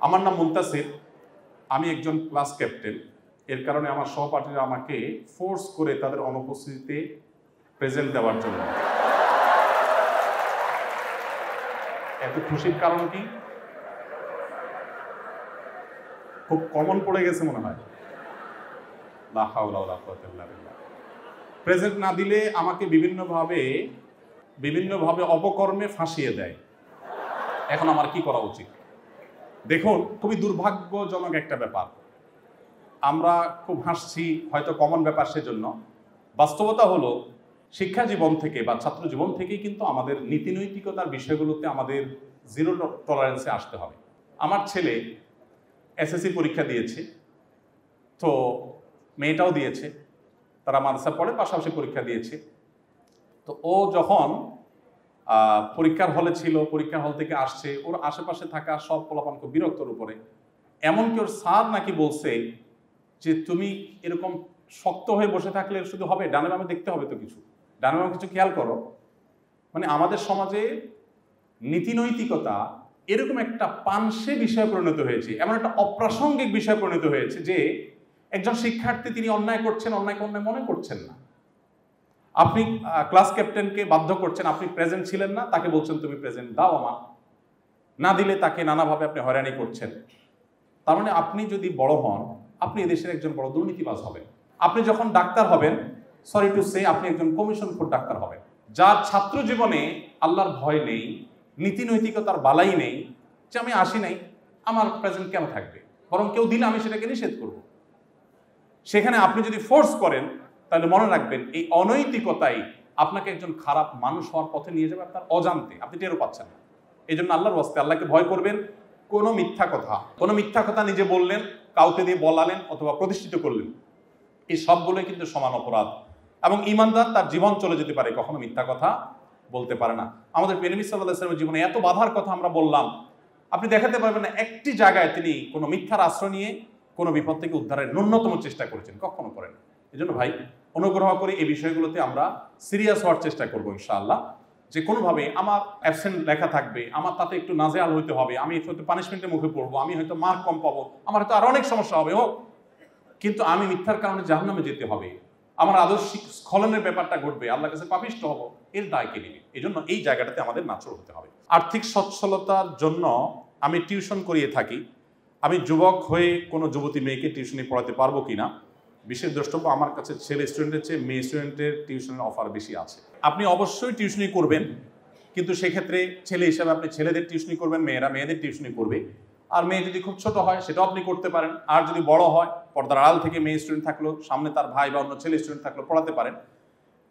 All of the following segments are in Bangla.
আমার নাম মুন্তাসির। আমি একজন ক্লাস ক্যাপ্টেন। এর কারণে আমার সহপাঠীরা আমাকে ফোর্স করে তাদের অনুপস্থিতিতে প্রেজেন্ট দেওয়ার জন্য। এত খুশির কারণ কি? খুব কমন পড়ে গেছে মনে হয়। প্রেজেন্ট না দিলে আমাকে বিভিন্নভাবে বিভিন্নভাবে অপকর্মে ফাঁসিয়ে দেয়। এখন আমার কি করা উচিত? দেখুন, খুবই দুর্ভাগ্যজনক একটা ব্যাপার। আমরা খুব হাসছি, হয়তো কমন ব্যাপার সেজন্য। বাস্তবতা হলো, শিক্ষা জীবন থেকে বা ছাত্র জীবন থেকেই কিন্তু আমাদের নীতি নৈতিকতার বিষয়গুলোতে আমাদের জিরো টলারেন্সে আসতে হবে। আমার ছেলে এসএসসি পরীক্ষা দিয়েছে, তো মেয়েটাও দিয়েছে, তারা মাদ্রাসা পড়ে পাশাপাশি পরীক্ষা দিয়েছে। তো ও যখন পরীক্ষার হলে ছিল, পরীক্ষার হল থেকে আসছে, ওর আশেপাশে থাকা সব পোলাপান খুব বিরক্তর উপরে। এমনকি ওর স্যার নাকি বলছে যে, তুমি এরকম শক্ত হয়ে বসে থাকলে শুধু হবে, ডানে বামে দেখতে হবে তো কিছু। ডানে বামে কিছু খেয়াল করো। মানে আমাদের সমাজে নীতি নৈতিকতা এরকম একটা পানসে বিষয়ে পরিণত হয়েছে, এমন একটা অপ্রাসঙ্গিক বিষয়ে পরিণত হয়েছে যে, একজন শিক্ষার্থী তিনি অন্যায় করছেন অন্যায়কে অন্যায় মনে করছেন না। আপনি ক্লাস ক্যাপ্টেনকে বাধ্য করছেন, আপনি প্রেজেন্ট ছিলেন না, তাকে বলছেন, তুমি প্রেজেন্ট দাও আমার। না দিলে তাকে নানাভাবে আপনি হয়রানি করছেন। তার মানে আপনি যদি বড় হন, আপনি এদেশের একজন বড় দুর্নীতিবাজ হবেন। আপনি যখন ডাক্তার হবেন সরি টু সে আপনি একজন কমিশন ফোর ডাক্তার হবেন। যার ছাত্র জীবনে আল্লাহর ভয় নেই নীতি নৈতিকতার বালাই নেই, যে আমি আসি নাই, আমার প্রেজেন্ট কেন থাকবে? বরং কেউ দিলে আমি সেটাকে নিষেধ করব। সেখানে আপনি যদি ফোর্স করেন তাহলে মনে রাখবেন, এই অনৈতিকতাই আপনাকে একজন খারাপ মানুষ হওয়ার পথে নিয়ে যাবে আপনার অজান্তে। আপনি টেরও পাচ্ছেন না। এই জন্য আল্লাহর বস্তে আল্লাহকে ভয় করবেন। কোনো মিথ্যা কথা, কোনো মিথ্যা কথা নিজে বললেন, কাউকে দিয়ে বলালেন অথবা প্রতিষ্ঠিত করলেন, এই সবগুলোই কিন্তু সমান অপরাধ। এবং ইমানদার তার জীবন চলে যেতে পারে, কখনো মিথ্যা কথা বলতে পারে না। আমাদের পেনমি সাল্লাহ ইসলামের জীবনে এত বাধার কথা আমরা বললাম, আপনি দেখাতে পারবেন না, একটি জায়গায় তিনি কোনো মিথ্যার আশ্রয় নিয়ে কোনো বিপদ থেকে উদ্ধারের ন্যূনতম চেষ্টা করেছেন, কখনো করেন এই জন্য ভাই অনুগ্রহ করে এই বিষয়গুলোতে আমরা সিরিয়াস হওয়ার চেষ্টা করব ইনশাআল্লাহ। যে কোনোভাবে আমার অ্যাবসেন্ট লেখা থাকবে, আমার তাতে একটু নাজেয়াল হইতে হবে, আমি হয়তো পানিশমেন্টের মুখে পড়ব, আমি হয়তো মার্ক কম পাবো, আমার হয়তো আরও অনেক সমস্যা হবে, হোক। কিন্তু আমি মিথ্যার কারণে জাহান্নামে যেতে হবে। আমার আদর্শিক স্খলনের ব্যাপারটা ঘটবে, আল্লাহর কাছে পাপিষ্ট হব, এর দায় কে নেবে? এই জন্য এই জায়গাটাতে আমাদের নাচর হতে হবে। আর্থিক সচ্ছলতার জন্য আমি টিউশন করিয়ে থাকি। আমি যুবক হয়ে কোনো যুবতী মেয়েকে টিউশনে পড়াতে পারব কিনা? বিশেষ দ্রষ্টব্য আমার কাছে ছেলে স্টুডেন্টের চেয়ে মেয়ে স্টুডেন্টের টিউশনের অফার বেশি আছে। আপনি অবশ্যই টিউশনি করবেন, কিন্তু সেক্ষেত্রে ছেলে হিসাবে আপনি ছেলেদের টিউশনি করবেন, মেয়েরা মেয়েদের টিউশনি করবে। আর মেয়ে যদি খুব ছোট হয়, সেটাও আপনি করতে পারেন। আর যদি বড় হয়, পর্দার আড়াল থেকে মেয়ে স্টুডেন্ট থাকল, সামনে তার ভাই বা অন্য ছেলে স্টুডেন্ট থাকল, পড়াতে পারেন।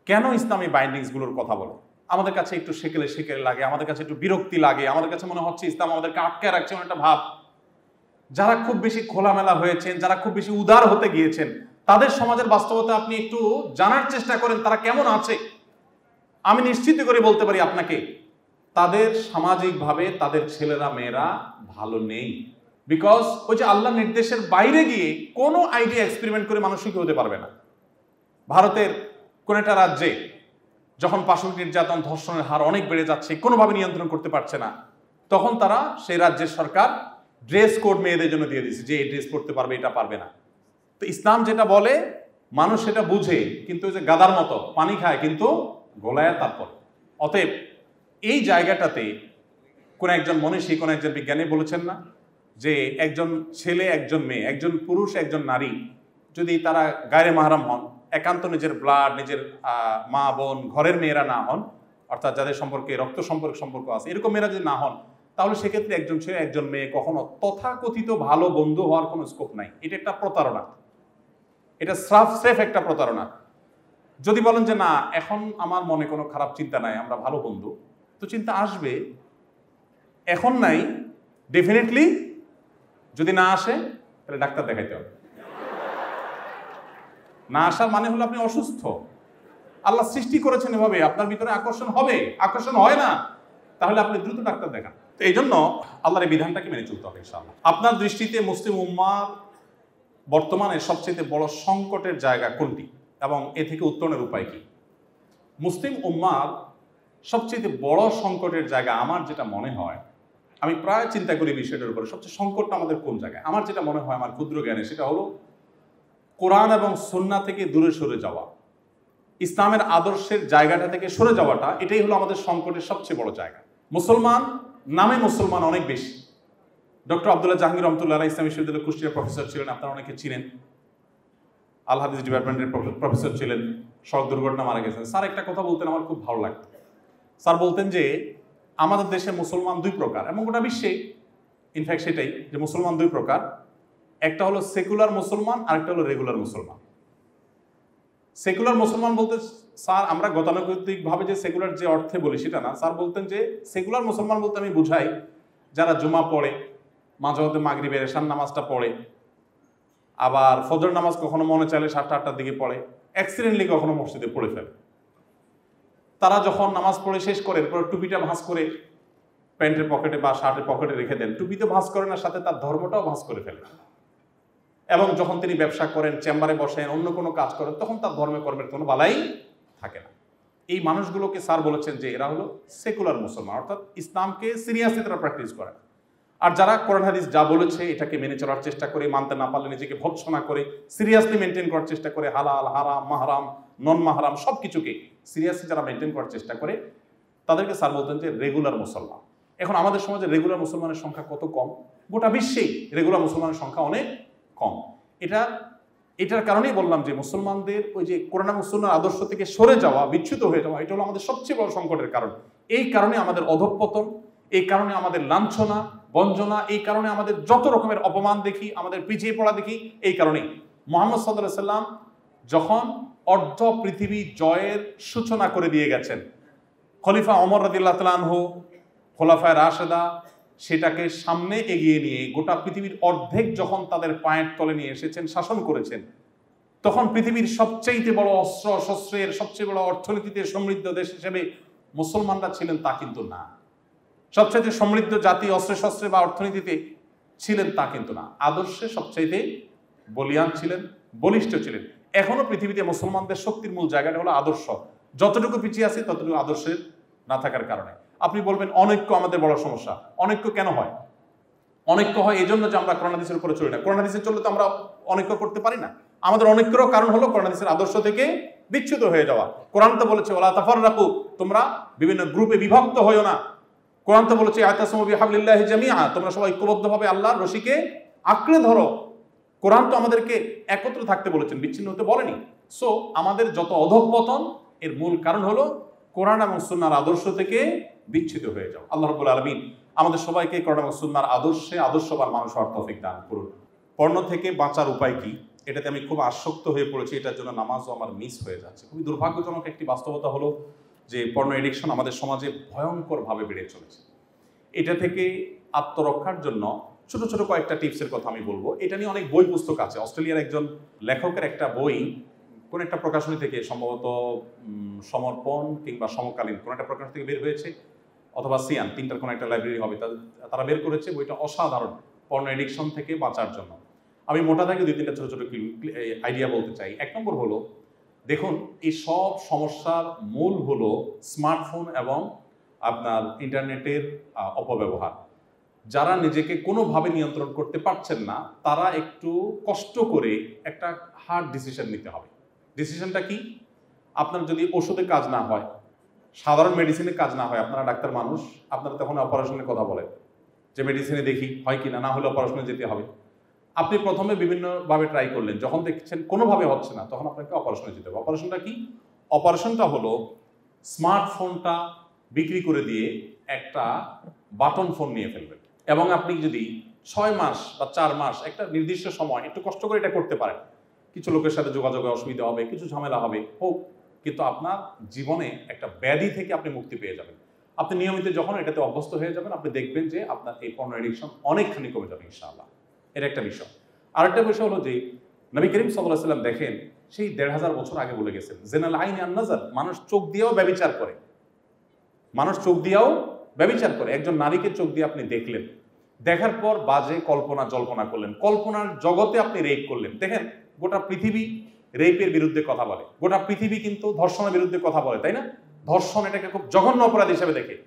কেন ইসলামী বাইন্ডিংসগুলোর কথা বলো? আমাদের কাছে একটু সেকেলে সেকেলে লাগে, আমাদের কাছে একটু বিরক্তি লাগে, আমাদের কাছে মনে হচ্ছে ইসলাম আমাদেরকে আটকে রাখছে একটা ভাব। যারা খুব বেশি খোলামেলা হয়েছেন, যারা খুব বেশি উদার হতে গিয়েছেন তাদের সমাজের বাস্তবতা আপনি একটু জানার চেষ্টা করেন, তারা কেমন আছে? আমি নিশ্চিত করে বলতে পারি আপনাকে, তাদের সামাজিকভাবে তাদের ছেলেরা, মেয়েরা ভালো নেই। বিকজ ওই যে আল্লাহ নির্দেশের বাইরে গিয়ে কোনো আইডিয়া এক্সপেরিমেন্ট করে মানুষ হতে পারবে না। ভারতের কোন একটা রাজ্যে যখন পাশবিক নির্যাতন, ধর্ষণের হার অনেক বেড়ে যাচ্ছে, কোনোভাবে নিয়ন্ত্রণ করতে পারছে না, তখন তারা সেই রাজ্যের সরকার ড্রেস কোড মেয়েদের জন্য দিয়ে দিয়েছে যে এই ড্রেস করতে পারবে, এটা পারবে না। তো ইসলাম যেটা বলে, মানুষ সেটা বুঝে, কিন্তু ওই যে গাদার মতো পানি খায়, কিন্তু গোলায় তারপর। অতএব এই জায়গাটাতে কোন একজন মনীষী, কোন একজন বিজ্ঞানী বলেছেন না যে একজন ছেলে, একজন মেয়ে, একজন পুরুষ, একজন নারী যদি তারা গায়ে মাহারাম হন, একান্ত নিজের ব্লাড নিজের মা, বোন, ঘরের মেয়েরা না হন, অর্থাৎ যাদের সম্পর্কে রক্ত সম্পর্ক সম্পর্ক আছে, এরকম মেয়েরা যদি না হন, তাহলে সেক্ষেত্রে একজন ছেলে, একজন মেয়ে কখনো তথাকথিত ভালো বন্ধু হওয়ার কোনো স্কোপ নাই। এটা একটা প্রতারণা। এটা সাফ সেফ একটা প্রতারণা। যদি বলেন যে, না, এখন আমার মনে কোনো খারাপ চিন্তা নাই, আমরা ভালো বন্ধু। তো চিন্তা আসবে। এখন নাই ডেফিনেটলি যদি না আসে, তাহলে ডাক্তার দেখাইতে হবে। না আসার মানে হলো আপনি অসুস্থ। আল্লাহ সৃষ্টি করেছেন এভাবে, আপনার ভিতরে আকর্ষণ হবে, আকর্ষণ হয় না। তাহলে আপনি দ্রুত ডাক্তার দেখান। তো এই জন্য আল্লাহর এই বিধানটাকে মেনে চলতে হবে ইনশাআল্লাহ। আপনার দৃষ্টিতে মুসলিম উম্মার বর্তমানে সবচেয়ে বড় সংকটের জায়গা কোনটি? এবং এ থেকে উত্তরণের উপায় কি? মুসলিম উম্মার সবচেয়ে বড় সংকটের জায়গা আমার যেটা মনে হয়, আমি প্রায় চিন্তা করি বিষয়টার উপরে, সবচেয়ে সংকটটা আমাদের কোন জায়গায়? আমার যেটা মনে হয়, আমার ক্ষুদ্র জ্ঞানে, সেটা হলো কোরআন এবং সন্না থেকে দূরে সরে যাওয়া। ইসলামের আদর্শের জায়গাটা থেকে সরে যাওয়াটা, এটাই হলো আমাদের সংকটের সবচেয়ে বড় জায়গা। মুসলমান নামে মুসলমান অনেক বেশি। ডক্টর আবদুল্লাহ জাহাঙ্গীর রহমতুল্লাহ ইসলাম বিশ্ববিদ্যালয়ের কুষ্টিয়ার প্রফেসর ছিলেন, আপনারা অনেকে চিনেন। আল হাদিস ডিপার্টমেন্টের প্রফেসর ছিলেন, সড়ক দুর্ঘটনা মারা গেছেন। স্যার, একটা কথা বলতেন আমার খুব ভালো লাগতো। স্যার বলতেন যে, আমাদের দেশে মুসলমান দুই প্রকার এবং গোটা বিশ্বে ইনফ্যাক্ট সেটাই যে মুসলমান দুই প্রকার। একটা হলো সেকুলার মুসলমান আর একটা হলো রেগুলার মুসলমান। সেকুলার মুসলমান বলতে, স্যার, আমরা গতানুগতিকভাবে যে সেকুলার যে অর্থে বলি সেটা না। স্যার বলতেন যে সেকুলার মুসলমান বলতে আমি বুঝাই, যারা জুমা পড়ে মাঝে মধ্যে মাগরিবের এশান নামাজটা পড়ে। আবার ফজর নামাজ কখনো মনে চাইলে সাতটা, আটটার দিকে পড়ে। অ্যাক্সিডেন্টলি কখনো মসজিদে পড়ে ফেলে। তারা যখন নামাজ পড়ে শেষ করে, এরপর টুপিটা ভাঁজ করে প্যান্টের পকেটে বা শার্টের পকেটে রেখে দেন। টুপিতে ভাঁজ করেন আর সাথে তার ধর্মটাও ভাঁজ করে ফেলে। এবং যখন তিনি ব্যবসা করেন, চেম্বারে বসেন, অন্য কোনো কাজ করেন, তখন তার ধর্মে কর্মের কোনো বালাই থাকে না। এই মানুষগুলোকে স্যার বলেছেন যে এরা হলো সেকুলার মুসলমান, অর্থাৎ ইসলামকে সিরিয়াসলি তারা প্র্যাকটিস করে না। আর যারা কোরআন হাদিস যা বলেছে এটাকে মেনে চলার চেষ্টা করে, মানতে না পারলে নিজেকে ভৎসনা করে সিরিয়াসলি মেনটেন করার চেষ্টা করে, হালাল, হারাম, মাহারাম নন মাহারাম সব কিছুকে সিরিয়াসলি যারা মেনটেন করার চেষ্টা করে, তাদেরকে স্যার বলতেন যে রেগুলার মুসলমান। এখন আমাদের সমাজে রেগুলার মুসলমানের সংখ্যা কত কম? গোটা বিশ্বেই রেগুলার মুসলমানের সংখ্যা অনেক কম। এটা, এটার কারণেই বললাম যে মুসলমানদের ওই যে কোরআন মুসলমান আদর্শ থেকে সরে যাওয়া, বিচ্যুত হয়ে যাওয়া, এটা হলো আমাদের সবচেয়ে বড় সংকটের কারণ। এই কারণে আমাদের অধঃপতন, এই কারণে আমাদের লাঞ্ছনা বঞ্জনা, এই কারণে আমাদের যত রকমের অপমান দেখি, আমাদের পিছিয়ে পড়া দেখি, এই কারণেই। মোহাম্মদ সাল্লাহ সাল্লাম যখন অর্ধ পৃথিবী জয়ের সূচনা করে দিয়ে গেছেন, খলিফা অমর রাদিল্লাহ তালানহ খোলাফায় রাশেদা, সেটাকে সামনে এগিয়ে নিয়ে গোটা পৃথিবীর অর্ধেক যখন তাদের পায়ের তলে নিয়ে এসেছেন, শাসন করেছেন, তখন পৃথিবীর সবচেয়ে বড় অস্ত্র, শস্ত্রের সবচেয়ে বড় অর্থনীতিতে সমৃদ্ধ দেশ হিসেবে মুসলমানরা ছিলেন তা কিন্তু না। সবচাইতে সমৃদ্ধ জাতি অস্ত্রে শস্ত্রে বা অর্থনীতিতে ছিলেন তা কিন্তু না। আদর্শে সবচাইতে বলিয়ান ছিলেন, বলিষ্ঠ ছিলেন। এখনও পৃথিবীতে মুসলমানদের শক্তির মূল জায়গাটা হলো আদর্শ। যতটুকু পিছিয়ে আছে, ততটুকু আদর্শের না থাকার কারণে। আপনি বলবেন, অনৈক্য আমাদের বড় সমস্যা। অনৈক্য কেন হয়? অনৈক্য হয় এই জন্য যে আমরা করোনাদিসের উপরে চলি না। করোনাদিসে চললে তো আমরা অনৈক্য করতে পারি না। আমাদের অনৈক্যরও কারণ হলো করোনাদিসের আদর্শ থেকে বিচ্যুত হয়ে যাওয়া। কোরআন তো বলেছে ওলা তাফর রাখু তোমরা বিভিন্ন গ্রুপে বিভক্ত হইও না। কোরআন তো বলেছে আয়তাসমবি হাবলিল্লাহ জামিয়া তোমরা সবাই ঐক্যবদ্ধভাবে আল্লাহর রশিকে আঁকড়ে ধরো। কোরআন তো আমাদেরকে একত্র থাকতে বলেছেন, বিচ্ছিন্ন হতে বলেনি। সো আমাদের যত অধঃপতন, এর মূল কারণ হলো কোরআন এবং সুন্নার আদর্শ থেকে বিচ্ছিত হয়ে যাও। আল্লাহ রবুল আলমিন আমাদের সবাইকে কোরআন এবং সুন্নার আদর্শে আদর্শবান মানুষ অর্থফিক দান করুন। পর্ণ থেকে বাঁচার উপায় কি? এটাতে আমি খুব আসক্ত হয়ে পড়েছি, এটার জন্য নামাজও আমার মিস হয়ে যাচ্ছে। খুবই দুর্ভাগ্যজনক একটি বাস্তবতা হলো যে পর্ণ এডিকশন আমাদের সমাজে ভয়ঙ্করভাবে বেড়ে চলেছে। এটা থেকে আত্মরক্ষার জন্য ছোট ছোট কয়েকটা টিপসের কথা আমি বলব। এটা নিয়ে অনেক বই পুস্তক আছে। অস্ট্রেলিয়ার একজন লেখকের একটা বই, কোন একটা প্রকাশনী থেকে সম্ভবত সমর্পণ কিংবা সমকালীন কোন একটা প্রকাশন থেকে বের হয়েছে, অথবা সিয়ান, তিনটার কোনো একটা লাইব্রেরি হবে তারা বের করেছে বইটা অসাধারণ পর্ণ এডিকশন থেকে বাঁচার জন্য। আমি মোটা থেকে দুই তিনটা ছোট ছোট আইডিয়া বলতে চাই। এক নম্বর হলো দেখুন, এই সব সমস্যার মূল হলো স্মার্টফোন এবং আপনার ইন্টারনেটের অপব্যবহার। যারা নিজেকে কোনোভাবে নিয়ন্ত্রণ করতে পারছেন না, তারা একটু কষ্ট করে একটা হার্ড ডিসিশন নিতে হবে। ডিসিশনটা কি? আপনার যদি ওষুধে কাজ না হয়, সাধারণ মেডিসিনে কাজ না হয়, আপনারা ডাক্তার মানুষ, আপনারা তখন অপারেশনের কথা বলেন। যে মেডিসিনে দেখি, হয় কি না না হলে অপারেশনে যেতে হবে। আপনি প্রথমে বিভিন্নভাবে ট্রাই করলেন, যখন দেখছেন কোনোভাবে হচ্ছে না, তখন আপনাকে অপারেশনে যেতে হবে। অপারেশনটা কি? অপারেশনটা হলো স্মার্টফোনটা বিক্রি করে দিয়ে একটা বাটন ফোন নিয়ে ফেলবেন। এবং আপনি যদি ছয় মাস বা চার মাস একটা নির্দিষ্ট সময় একটু কষ্ট করে এটা করতে পারেন, কিছু লোকের সাথে যোগাযোগে অসুবিধা হবে, কিছু ঝামেলা হবে, হোক, কিন্তু আপনার জীবনে একটা ব্যাধি থেকে আপনি মুক্তি পেয়ে যাবেন। আপনি নিয়মিত যখন এটাতে অভ্যস্ত হয়ে যাবেন, আপনি দেখবেন যে আপনার এই পর্ণ এডিকশন অনেকখানি কমে যাবে, ইনশাআল্লাহ। এটা একটা বিষয়। আরেকটা বিষয় হলো যে, নবী করিম সাল্লাহ সাল্লাম দেখেন, সেই দেড় হাজার বছর আগে বলে গেছেন জেনাল আইন আন্নাজার মানুষ চোখ দিয়েও ব্যবচার করে। মানুষ চোখ দিয়েও ব্যবচার করে। একজন নারীকে চোখ দিয়ে আপনি দেখলেন। দেখার পর বাজে কল্পনা, জল্পনা করলেন। কল্পনার জগতে আপনি রেপ করলেন। দেখেন, গোটা পৃথিবী রেপের বিরুদ্ধে কথা বলে। গোটা পৃথিবী কিন্তু ধর্ষণের বিরুদ্ধে কথা বলে, তাই না? ধর্ষণ এটাকে খুব জঘন্য অপরাধ হিসেবে দেখে।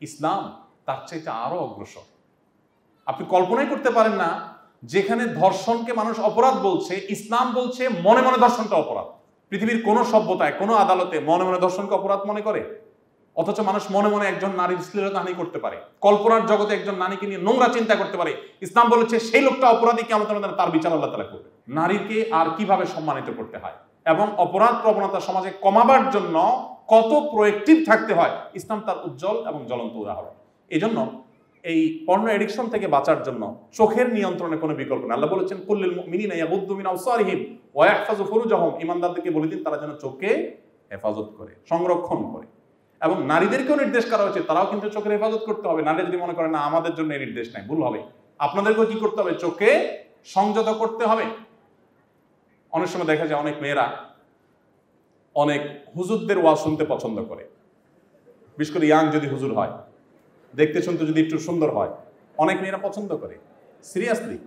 ইসলাম তার চাইতে আরও অগ্রসর। আপনি কল্পনাই করতে পারেন না যেখানে ধর্ষণকে মানুষ অপরাধ বলছে, ইসলাম বলছে, মনে মনে ধর্ষণটা অপরাধ। পৃথিবীর কোনো সভ্যতায়, কোনো আদালতে মনে মনে ধর্ষণকে অপরাধ মনে করে? অথচ মানুষ মনে মনে একজন নারীর শ্লীলতাহানি করতে পারে। কল্পনার জগতে একজন নারীকে নিয়ে নোংরা চিন্তা করতে পারে। ইসলাম বলেছে, সেই লোকটা অপরাধী কি আমাদের তার বিচার আল্লাহ তালা করবে। নারীকে আর কীভাবে সম্মানিত করতে হয়? এবং অপরাধ প্রবণতা সমাজে কমাবার জন্য কত প্রোয়েক্টিভ থাকতে হয়? ইসলাম তার উজ্জ্বল এবং জ্বলন্ত উদাহরণ। এই জন্য এই পর্ণ এডিকশন থেকে বাঁচার জন্য চোখের নিয়ন্ত্রণে কোনো বিকল্প নেই। আল্লাহ বলেছেন, কুল্লিল মিনিনা ইয়াগুদ্দু মিন আবসারিহিম ওয়া ইয়াহফাজু ফুরুজাহুম। ইমানদারদেরকে বলে দিন, তারা যেন চোখকে হেফাজত করে, সংরক্ষণ করে। এবং নারীদেরকেও নির্দেশ করা হয়েছে, তারাও কিন্তু চোখের হেফাজত করতে হবে। নারী যদি মনে করে, না, আমাদের জন্য এই নির্দেশ নাই, ভুল হবে। আপনাদেরকেও কি করতে হবে? চোখে সংযত করতে হবে। অনেক সময় দেখা যায়, অনেক মেয়েরা অনেক হুজুরদের ওয়াজ শুনতে পছন্দ করে। বিশেষ করে ইয়াং যদি হুজুর হয় দেখতে শুনতে যদি একটু সুন্দর হয়। অনেক মেয়েরা পছন্দ করে। সিরিয়াসলি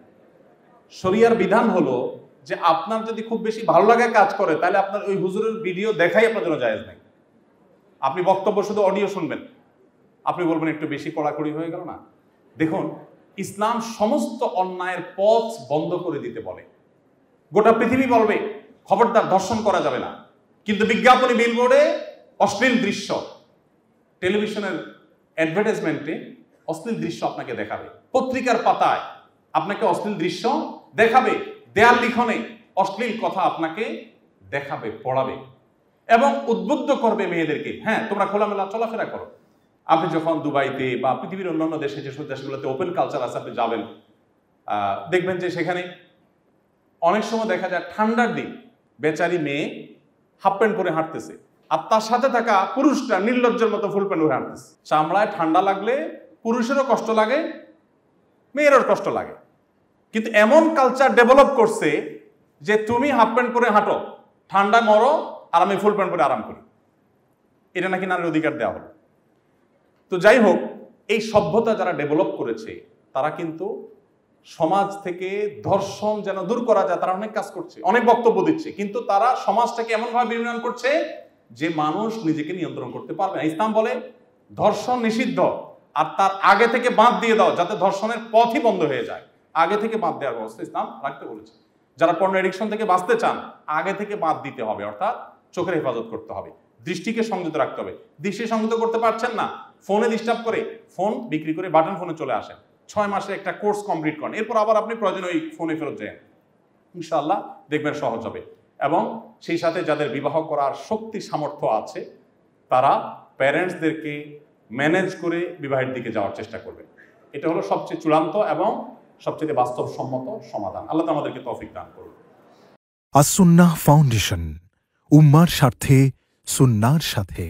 শরিয়ার বিধান হলো যে আপনার যদি খুব বেশি ভালো লাগে কাজ করে, তাহলে আপনার ওই হুজুরের ভিডিও দেখাই আপনার জন্য জায়েজ নাই। আপনি বক্তব্য শুধু অডিও শুনবেন। আপনি বলবেন, একটু বেশি কড়াকড়ি হয়ে গেল না? দেখুন, ইসলাম সমস্ত অন্যায়ের পথ বন্ধ করে দিতে বলে। গোটা পৃথিবী বলবে, খবরদার, দর্শন করা যাবে না। কিন্তু বিজ্ঞাপনী বিলবোর্ডে অশ্লীল দৃশ্য। টেলিভিশনের অ্যাডভার্টাইজমেন্টে অশ্লীল দৃশ্য আপনাকে দেখাবে। পত্রিকার পাতায় আপনাকে অশ্লীল দৃশ্য দেখাবে। দেয়াল লিখনে অশ্লীল কথা আপনাকে দেখাবে, পড়াবে এবং উদ্বুদ্ধ করবে মেয়েদেরকে। হ্যাঁ তোমরা খোলামেলা চলাফেরা করো। আপনি যখন দুবাইতে বা পৃথিবীর অন্যান্য দেশে যেসব দেশগুলোতে ওপেন কালচার আছে, আপনি যাবেন দেখবেন যে সেখানে অনেক সময় দেখা যায় ঠান্ডার দিন বেচারি মেয়ে হাফ প্যান্ট পরে হাঁটতেছে। আর তার সাথে থাকা পুরুষটা নির্লজ্জের মতো ফুল প্যান্ট পরে হাঁটতেছে চামড়ায় ঠান্ডা লাগলে পুরুষেরও কষ্ট লাগে, মেয়েরও কষ্ট লাগে। কিন্তু এমন কালচার ডেভেলপ করছে যে তুমি হাফ প্যান্ট পরে হাঁটো, ঠান্ডা মরো আর আমি ফুল প্যান্ট পরে আরাম করি। এটা নাকি নারীর অধিকার দেওয়া হলো। তো যাই হোক, এই সভ্যতা যারা ডেভেলপ করেছে, তারা কিন্তু সমাজ থেকে ধর্ষণ যেন দূর করা যায়, তারা অনেক কাজ করছে, অনেক বক্তব্য দিচ্ছে। কিন্তু তারা সমাজটাকে এমনভাবে বিনিয়োগ করছে যে মানুষ নিজেকে নিয়ন্ত্রণ করতে পারবে না। ইসলাম বলে, ধর্ষণ নিষিদ্ধ, আর তার আগে থেকে বাঁধ দিয়ে দাও, যাতে ধর্ষণের পথই বন্ধ হয়ে যায়। আগে থেকে বাঁধ দেওয়ার ব্যবস্থা ইসলাম রাখতে বলেছে। যারা পণ্য এডিকশন থেকে বাঁচতে চান, আগে থেকে বাঁধ দিতে হবে, অর্থাৎ চোখের হেফাজত করতে হবে। দৃষ্টিকে সংযত রাখতে হবে। দৃষ্টি সংযত করতে পারছেন না, ফোনে ডিস্টার্ব করে ফোন বিক্রি করে বাটন ফোনে চলে আসেন। ছয় মাসে একটা কোর্স কমপ্লিট করেন। এরপর আবার আপনি প্রয়োজন ওই ফোনে ফেরত যান। ইনশাল্লাহ দেখবেন সহজ হবে। এবং সেই সাথে যাদের বিবাহ করার শক্তি, সামর্থ্য আছে, তারা প্যারেন্টসদেরকে ম্যানেজ করে বিবাহের দিকে যাওয়ার চেষ্টা করবে। এটা হলো সবচেয়ে চূড়ান্ত এবং সবচেয়ে বাস্তবসম্মত সমাধান। আল্লাহ আমাদেরকে তফিক দান করুন। আসুন্না ফাউন্ডেশন, উম্মার স্বার্থে, সুন্নার সাথে।